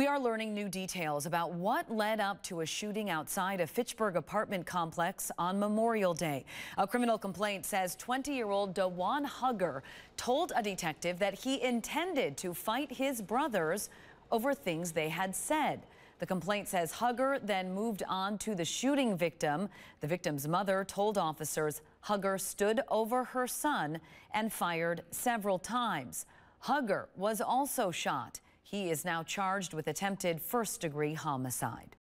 We are learning new details about what led up to a shooting outside a Fitchburg apartment complex on Memorial Day. A criminal complaint says 20-year-old Dawaun Hugger told a detective that he intended to fight his brothers over things they had said. The complaint says Hugger then moved on to the shooting victim. The victim's mother told officers Hugger stood over her son and fired several times. Hugger was also shot. He is now charged with attempted first degree homicide.